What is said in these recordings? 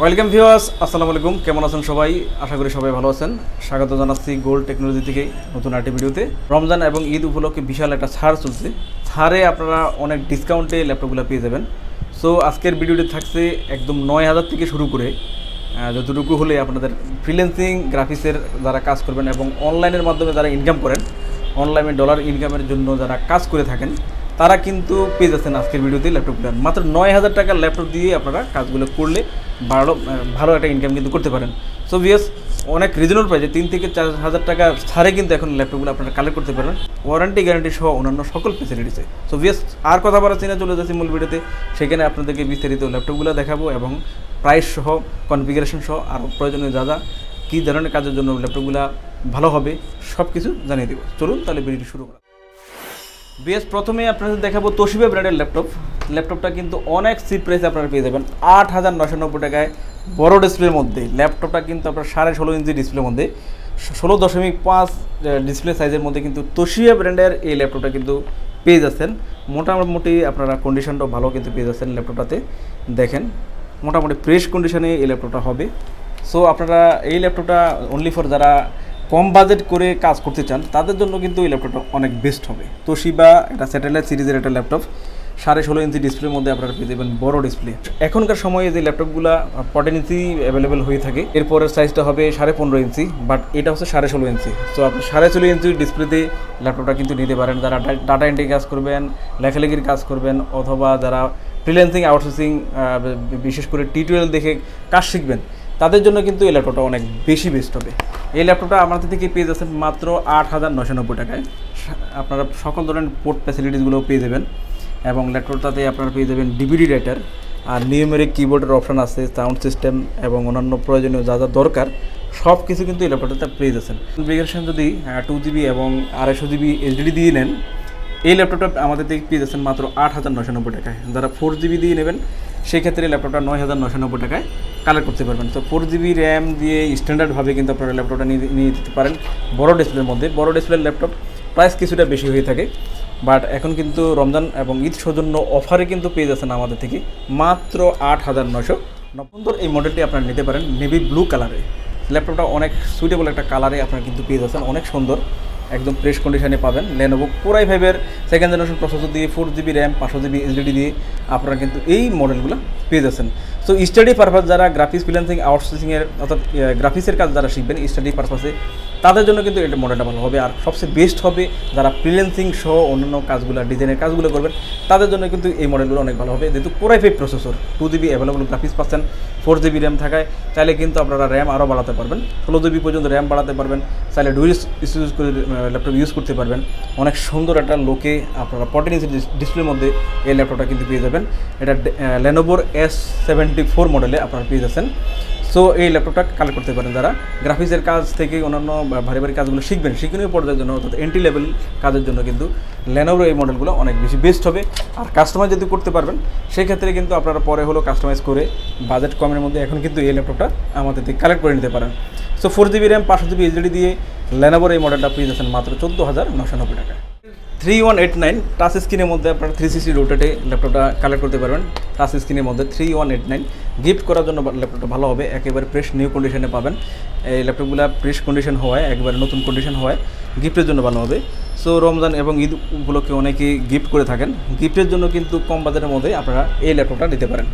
Welcome viewers, আসসালামু আলাইকুম। কেমন আছেন সবাই? আশা করি সবাই ভালো আছেন। স্বাগত জানাচ্ছি গোল্ড টেকনোলজি থেকে নতুন আরেকটি ভিডিওতে। রমজান এবং ঈদ উপলক্ষে বিশাল একটা ছাড় চলছে। ছাড়ে আপনারা অনেক ডিসকাউন্টে ল্যাপটপগুলো পেয়ে যাবেন। সো আজকের ভিডিওটি থাকছে একদম নয় হাজার থেকে শুরু করে যতটুকু হলে আপনাদের ফ্রিল্যান্সিং গ্রাফিক্সের যারা কাজ করবেন এবং অনলাইনের মাধ্যমে যারা ইনকাম করেন অনলাইনে ডলার ইনকামের জন্য যারা কাজ করে থাকেন, তারা কিন্তু পেয়ে যাচ্ছেন আজকের ভিডিওতে ল্যাপটপগুলো মাত্র নয় হাজার টাকার ল্যাপটপ দিয়ে আপনারা কাজগুলো করলে ভালো ভালো একটা ইনকাম কিন্তু করতে পারেন। সো ভিএস অনেক রিজনেবল প্রাইসে তিন থেকে চার হাজার টাকা ছাড়ে কিন্তু এখন ল্যাপটপগুলো আপনারা কালেক্ট করতে পারেন ওয়ারেন্টি গ্যারান্টি সহ অন্যান্য সকল ফেসিলিটিসে সো ভিএস আর কথা বলা চিনে চলে যাচ্ছি মূল ভিডিওতে সেখানে আপনাদেরকে বিস্তারিত ল্যাপটপগুলো দেখাবো এবং প্রাইস সহ কনফিগারেশন সহ আর প্রয়োজনীয় যা যা, কী ধরনের কাজের জন্য ল্যাপটপগুলো ভালো হবে সব কিছু জানিয়ে দেবো। চলুন তাহলে ভিডিওটি শুরু করা বেশ প্রথমে আপনাদের দেখাবো তোশিবা ব্র্যান্ডের ল্যাপটপ। ল্যাপটপটা কিন্তু অনেক সিট প্রাইসে আপনারা পেয়ে যাবেন। আট হাজার নশো নব্বই টাকায় বড় ডিসপ্লের মধ্যে। ল্যাপটপটা কিন্তু আপনার সাড়ে ষোলো ইঞ্চি ডিসপ্লের মধ্যে। ষোলো দশমিক পাঁচ ডিসপ্লে সাইজের মধ্যে কিন্তু তোশিয়া ব্র্যান্ডের এই ল্যাপটপটা কিন্তু পেয়ে যাচ্ছেন। মোটামুটি আপনারা কন্ডিশনটাও ভালো কিন্তু পেয়ে যাচ্ছেন ল্যাপটপটাতে। দেখেন, মোটামুটি ফ্রেশ কন্ডিশনে এই ল্যাপটপটা হবে। সো আপনারা এই ল্যাপটপটা অনলি ফর যারা কম বাজেট করে কাজ করতে চান, তাদের জন্য কিন্তু এই ল্যাপটপটা অনেক বেস্ট হবে। তো তোশিবা এটা স্যাটেলাইট সিরিজের একটা ল্যাপটপ, সাড়ে ষোলো ইঞ্চি ডিসপ্লের মধ্যে আপনারা পেয়ে যাবেন, বড় ডিসপ্লে এখনকার সময়ে যে ল্যাপটপগুলো ফর্টিন ইঞ্চি অ্যাভেলেবেল হয়ে থাকে, এরপরের সাইজটা হবে সাড়ে পনেরো ইঞ্চি বাট এটা হচ্ছে সাড়ে ষোলো ইঞ্চি। সো আপনি সাড়ে ষোলো ইঞ্চি ডিসপ্লেতে ল্যাপটপটা কিন্তু নিতে পারেন। যারা ডাটা এন্ট্রি কাজ করবেন, লেখালেখির কাজ করবেন, অথবা যারা ফ্রিল্যান্সিং আউটসোর্সিং বিশেষ করে টিউটোরিয়াল দেখে কাজ শিখবেন তাদের জন্য কিন্তু এই ল্যাপটপটা অনেক বেশি বেস্ট হবে। এই ল্যাপটপটা আমাদের থেকে পেয়ে যাচ্ছেন মাত্র আট হাজার নশো নব্বই টাকায়। আপনারা সকল ধরনের পোর্ট ফ্যাসিলিটিসগুলো পেয়ে যাবেন এবং ল্যাপটপটাতে আপনারা পেয়ে যাবেন ডিভিডি রাইটার আর নিউমেরিক কিবোর্ডের অপশান আছে সাউন্ড সিস্টেম এবং অন্যান্য প্রয়োজনীয় যা যা দরকার সব কিছু কিন্তু এই ল্যাপটপটাতে পেয়ে যাচ্ছেন। কনফিগারেশন যদি টু জিবি এবং আড়াইশো জিবি এইচডি দিয়ে নেন, এই ল্যাপটপটা আমাদের থেকে পেয়ে যাচ্ছেন মাত্র আট হাজার নশো নব্বই টাকায়। যারা ফোর জিবি দিয়ে নেবেন সেই ক্ষেত্রে ল্যাপটপটা নয় হাজার নশো নব্বই টাকায়। কালেক্ট করতে পারবেন। তো ফোর জিবি র্যাম দিয়ে স্ট্যান্ডার্ডভাবে কিন্তু আপনারা ল্যাপটপটা নিয়ে দিতে পারেন। বড় ডিসপ্লের মধ্যে। বড় ডিসপ্লের ল্যাপটপ প্রাইস কিছুটা বেশি হয়ে থাকে। বাট এখন কিন্তু রমজান এবং ঈদ সৌজন্য অফারে কিন্তু পেয়ে যাচ্ছেন আমাদের থেকে মাত্র আট হাজার নশো সুন্দর এই মডেলটি আপনারা নিতে পারেন নেভি ব্লু কালারে ল্যাপটপটা অনেক সুইটেবল একটা কালারে আপনারা কিন্তু পেয়ে যাচ্ছেন। অনেক সুন্দর। একদম ফ্রেশ কন্ডিশনে পাবেন। লেনোভো কোরাই ফাইভের সেকেন্ড জেনারেশন প্রসেসর দিয়ে ফোর জিবি র্যাম পাঁচশো জিবি এইচডিডি দিয়ে আপনারা কিন্তু এই মডেলগুলো পেয়ে যাচ্ছেন। সো স্টাডি পারপাস যারা গ্রাফিক্স ফ্রিল্যান্সিং আউটসোর্সিংয়ের অর্থাৎ গ্রাফিক্সের কাজ যারা শিখবেন স্টাডি পারপাসে তাদের জন্য কিন্তু এটা মডেলটা ভালো হবে আর সবচেয়ে বেস্ট হবে যারা ফ্রিল্যান্সিং সহ অন্যান্য কাজগুলো ডিজাইনের কাজগুলো করবেন, তাদের জন্য কিন্তু এই মডেলগুলো অনেক ভালো হবে। যেহেতু core i five processor two GB available graphics পাচ্ছেন ফোর জিবি র্যাম থাকায়, চাইলে কিন্তু আপনারা র্যাম আরও বাড়াতে পারবেন। ষোলো জিবি পর্যন্ত র্যাম বাড়াতে পারবেন, চাইলে ডুইল ইউজ করে ল্যাপটপ ইউজ করতে পারবেন। অনেক সুন্দর একটা লোকে আপনারা ইঞ্চি ডিসপ্লের মধ্যে এই ল্যাপটপটা কিন্তু পেয়ে যাবেন। এটা লেনোভোর এস সেভেন্টি ফোর মডেলে আপনারা পেয়ে যাচ্ছেন। সো এই ল্যাপটপটা কালেক্ট করতে পারেন যারা। গ্রাফিক্সের কাজ থেকে অন্যান্য ভারী ভারী কাজগুলো শিখবেন শিখনীয় পর্যায়ের জন্য, অর্থাৎ এন্ট্রি লেভেল কাজের জন্য কিন্তু লেনোভোর এই মডেলগুলো অনেক বেশি বেস্ট হবে। আর কাস্টমাইজ যদি করতে পারবেন, সেক্ষেত্রে কিন্তু আপনারা পরে হলো কাস্টমাইজ করে বাজেট কমের মধ্যে এখন কিন্তু এই ল্যাপটপটা আমাদের থেকে কালেক্ট করে নিতে পারেন। সো ফোর জিবি র্যাম পাঁচশো জিবি এইচডি দিয়ে লেনোভোর এই মডেলটা পেয়ে যাচ্ছেন মাত্র চোদ্দ হাজার নশো নব্বই টাকা three one eight nine touch স্ক্রিনের মধ্যে আপনারা থ্রি সিক্সটি রোটেটে ল্যাপটপটা কালেক্ট করতে পারবেন। টাচ স্ক্রিনের মধ্যে three one eight nine gift করার জন্য ল্যাপটপটা ভালো হবে, একেবারে ফ্রেশ নিউ কন্ডিশনে পাবেন। এই ল্যাপটপগুলো ফ্রেশ কন্ডিশন হওয়ায়, একবারে নতুন কন্ডিশন হওয়ায় গিফটের জন্য ভালো হবে। সো রমজান এবং ঈদ উপলক্ষে অনেকেই গিফট করে থাকেন। গিফটের জন্য কিন্তু কম বাজারের মধ্যে আপনারা এই ল্যাপটপটা নিতে পারেন।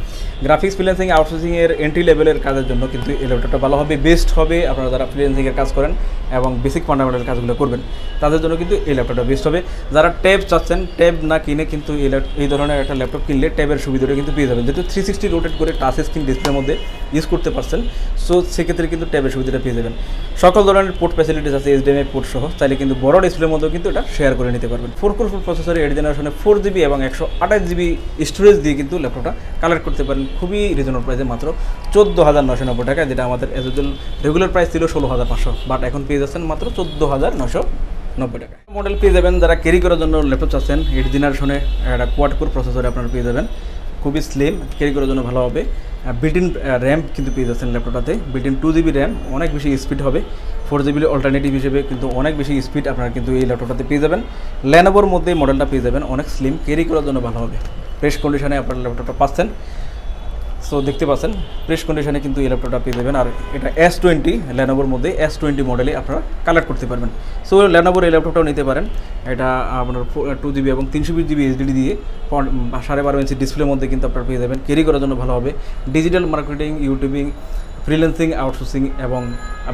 গ্রাফিক্স ফ্রিল্যান্সিং আউটসোর্সিংয়ের এন্ট্রি লেভেলের কাজের জন্য কিন্তু এই ল্যাপটপটা ভালো হবে বেস্ট হবে। আপনারা যারা ফ্রিল্যান্সিংয়ের কাজ করেন এবং বেসিক ফান্ডামেন্টাল কাজগুলো করবেন, তাদের জন্য কিন্তু এই ল্যাপটপটা বেস্ট হবে। যারা ট্যাব চাচ্ছেন, ট্যাব না কিনে কিন্তু এই এই ধরনের একটা ল্যাপটপ কিনলে ট্যাবের সুবিধাটা কিন্তু পেয়ে যাবেন। যেহেতু থ্রি সিক্সটি রোটেট করে টাচ স্ক্রিন ডিসপ্লের মধ্যে ইউজ করতে পারছেন সো সেক্ষেত্রে কিন্তু ট্যাবের সুবিধাটা পেয়ে যাবেন। সকল ধরনের পোর্ট ফ্যাসিলিটিস আছে এইচডিএমআই পোর্ট সহ। চাইলে কিন্তু বড় ডিসপ্লের মধ্যেও কিন্তু এটা শেয়ার করে নিতে পারবেন। ফোর কোর ফোর প্রসেসরের এইট জেনারেশনে ফোর জিবি এবং একশো আঠাশ জিবি স্টোরেজ দিয়ে কিন্তু ল্যাপটপটা কালেক্ট করতে পারেন খুবই রিজনেবল প্রাইসে মাত্র চোদ্দ হাজার নশো নব্বই টাকা, যেটা আমাদের এজ রেগুলার প্রাইস ছিল ষোলো হাজার পাঁচশো। বাট এখন পেয়ে যাচ্ছেন মাত্র চোদ্দ হাজার নশো নব্বই টাকা। মডেল পেয়ে যাবেন, যারা ক্যারি করার জন্য ল্যাপটপ চাচ্ছেন এইট জেনারেশনে একটা কোয়াড কোর প্রসেসরে আপনারা পেয়ে যাবেন। খুবই স্লিম ক্যারি করার জন্য ভালো হবে। বিল্টিন র্যাম কিন্তু পেয়ে যাচ্ছেন ল্যাপটপটাতে built in two GB RAM অনেক বেশি স্পিড হবে। ফোর জিবি অল্টারনেটিভ হিসেবে কিন্তু অনেক বেশি স্পিড আপনারা কিন্তু এই ল্যাপটপটাতে পেয়ে যাবেন। ল্যানোভোর মধ্যে মডেলটা পেয়ে যাবেন, অনেক স্লিম ক্যারি করার জন্য ভালো হবে। ফ্রেশ কন্ডিশনে আপনার ল্যাপটপটা পাচ্ছেন। সো দেখতে পাচ্ছেন প্রেস কন্ডিশনে কিন্তু এই ল্যাপটপটা পেয়ে যাবেন। আর এটা এস টোয়েন্টি ল্যানোভোর মধ্যে এস টোয়েন্টি মডেলে আপনারা কালেক্ট করতে পারবেন। সো ল্যানোভোর এই ল্যাপটপটাও নিতে পারেন। এটা আপনার টু জিবি এবং তিনশো বিশ জিবি এইচডি দিয়ে সাড়ে বারো ইঞ্চি ডিসপ্লের মধ্যে কিন্তু আপনারা পেয়ে যাবেন। ক্যারি করার জন্য ভালো হবে। Digital marketing YouTubing freelancing outsourcing এবং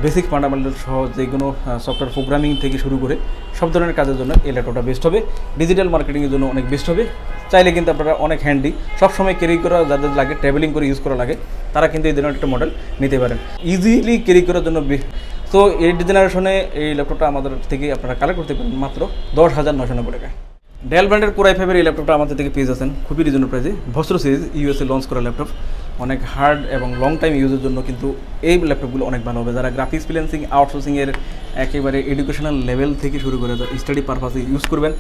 বেসিক ফান্ডামেন্টাল সহ যে কোনো সফটওয়্যার প্রোগ্রামিং থেকে শুরু করে সব ধরনের কাজের জন্য এই ল্যাপটপটা বেস্ট হবে। ডিজিটাল মার্কেটিংয়ের জন্য অনেক বেস্ট হবে। চাইলে কিন্তু আপনারা অনেক হ্যান্ডি সবসময় ক্যারি করা, যাদের লাগে ট্রাভেলিং করে ইউজ করা লাগে, তারা কিন্তু এই ধরনের একটা মডেল নিতে পারেন। ইজিলি ক্যারি করার জন্য তো এই জেনারেশনে এই ল্যাপটপটা আমাদের থেকে আপনারা কালেক্ট করতে পারেন মাত্র দশ হাজার নশো নব্বই টাকায়। ডেল ব্র্যান্ডের কোরাই ফাইভের এই ল্যাপটপটা আমাদের থেকে পেয়ে যাচ্ছেন। খুবই রিজনেবল প্রাইসে ভস্ত্র সিরিজ ইউএসএ লঞ্চ করা ল্যাপটপ অনেক হার্ড এবং লং টাইম ইউজের জন্য কিন্তু এই ল্যাপটপগুলো অনেক ভালো হবে। যারা গ্রাফিক্স প্লেন্সিং আউটসোর্সিংয়ের একেবারে এডুকেশনাল লেভেল থেকে শুরু করে স্টাডি পারপাসে ইউজ করবেন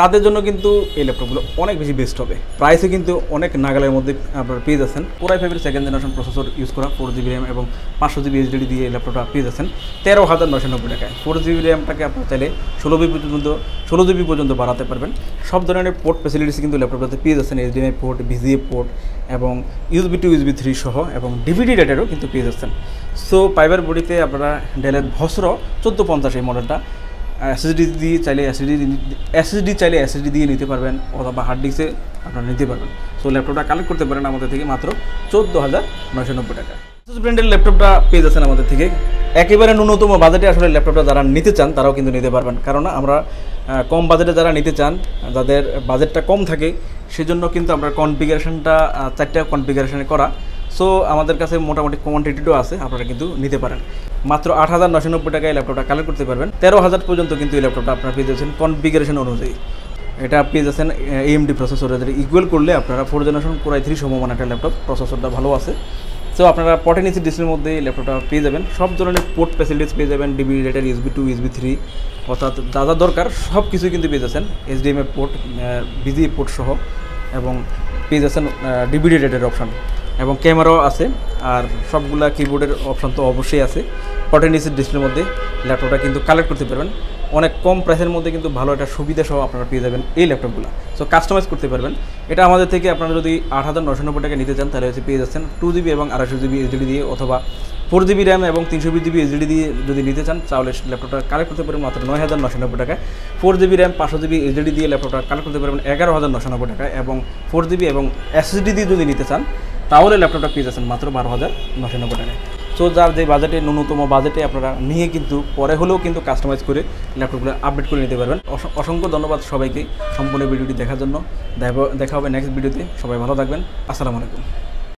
তাদের জন্য কিন্তু এই ল্যাপটপগুলো অনেক বেশি বেস্ট হবে। প্রাইসে কিন্তু অনেক নাগালের মধ্যে আপনারা পেয়ে যাচ্ছেন। কোরাই ফাইভের সেকেন্ড জেনারেশন প্রসেসর ইউজ করা ফোর জিবি র্যাম এবং পাঁচশো জিবি এইচডি দিয়ে এই ল্যাপটপটা পেয়ে যাচ্ছেন। তেরো হাজার নশো নব্বই টাকায়। ফোর জিবি র্যামটাকে আপনার চাইলে ষোলো জিবি পর্যন্ত, ষোলো জিবি পর্যন্ত বাড়াতে পারবেন। সব ধরনের পোর্ট ফেসিলিটিস কিন্তু ল্যাপটপটাতে পেয়ে যাচ্ছেন। এইচডিএমআই পোর্ট ভিজিএ পোর্ট এবং ইউজবি টু ইউজবি থ্রি সহ এবং ডিভিডি ডেটারও কিন্তু পেয়ে যাচ্ছেন। সো পাইবার বডিতে আপনারা ডেলের ভসর চোদ্দ পঞ্চাশ এই মডেলটা এসএসডি দিয়ে চাইলে এসএসডি এসএসডি চাইলে এসএসডি দিয়ে নিতে পারবেন অথবা হার্ড ডিস্কে আপনারা নিতে পারবেন। সো ল্যাপটপটা কালেক্ট করতে পারেন আমাদের থেকে মাত্র চোদ্দ হাজার নয়শো নব্বই টাকা। Asus ব্র্যান্ডের ল্যাপটপটা পেয়ে যাচ্ছেন আমাদের থেকে। একেবারে ন্যূনতম বাজেটে আসলে ল্যাপটপটা যারা নিতে চান, তারাও কিন্তু নিতে পারবেন। কারণ আমরা কম বাজেটে যারা নিতে চান, যাদের বাজেটটা কম থাকে, সেজন্য কিন্তু আমরা কনফিগারেশনটা চারটা কনফিগারেশনে করা। সো আমাদের কাছে মোটামুটি কোয়ান্টিটিও আছে, আপনারা কিন্তু নিতে পারেন। মাত্র আট হাজার নশো নব্বই টাকায় ল্যাপটপটা কালেক্ট করতে পারবেন। তেরো হাজার পর্যন্ত কিন্তু এই ল্যাপটপটা আপনারা পেয়ে যাচ্ছেন কনফিগারেশন অনুযায়ী। এটা পেয়ে যাচ্ছেন এএমডি প্রসেসর যেটা ইকুয়াল করলে আপনারা ফোর জেনারেশন কোরাই থ্রি সমমান একটা ল্যাপটপ প্রসেসরটা ভালো আছে। সো আপনারা পটেন ইঞ্চি ডিসপ্লের মধ্যে এই ল্যাপটপটা পেয়ে যাবেন। সব ধরনের পোর্ট ফ্যাসিলিটিস পেয়ে যাবেন DVD writer USB two USB three অর্থাৎ যা যা দরকার, সব কিছু কিন্তু পেয়ে যাচ্ছেন। এইচডিএমএ পোর্ট বিজি পোর্ট সহ এবং পেয়ে যাচ্ছেন ডিবিডি রেটের অপশান এবং ক্যামেরাও আছে। আর সবগুলা কিবোর্ডের অপশান তো অবশ্যই আছে। পটেন ইঞ্চি ডিসপ্লের মধ্যে ল্যাপটপটা কিন্তু কালেক্ট করতে পারবেন। অনেক কম প্রাইসের মধ্যে কিন্তু ভালো একটা সুবিধা সহ আপনারা পেয়ে যাবেন এই ল্যাপটপগুলো সো কাস্টমাইজ করতে পারবেন। এটা আমাদের থেকে আপনারা যদি আট হাজার নশো নব্বই টাকা নিতে চান, তাহলে হচ্ছে পেয়ে যাচ্ছেন টু জিবি এবং আড়াইশো জিবি এইচডি দিয়ে অথবা ফোর জিবি র্যাম এবং তিনশো বিশ জিবি এইচডি দিয়ে যদি নিতে চান, তাহলে ল্যাপটপটা কালেক্ট করতে পারবেন মাত্র নয় হাজার নশো নব্বই টাকায়। ফোর জিবি র্যাম পাঁচশো জিবি এইচডি দিয়ে ল্যাপটপটা কালেক্ট করতে পারবেন এগারো হাজার নশো নব্বই টাকায় এবং ফোর জিবি এবং এসএসডি দিয়ে যদি নিতে চান তাহলে ল্যাপটপটা পেয়ে যাচ্ছেন মাত্র বারো হাজার নশো নব্বই টাকায়। সো যার যে বাজেটে ন্যূনতম বাজেটে আপনারা নিয়ে কিন্তু পরে হলেও কিন্তু কাস্টমাইজ করে ল্যাপটপগুলো আপডেট করে নিতে পারবেন। অস- অসংখ্য ধন্যবাদ সবাইকে সম্পূর্ণ ভিডিওটি দেখার জন্য। দেখা হবে নেক্সট ভিডিওতে সবাই ভালো থাকবেন। আসসালামু আলাইকুম।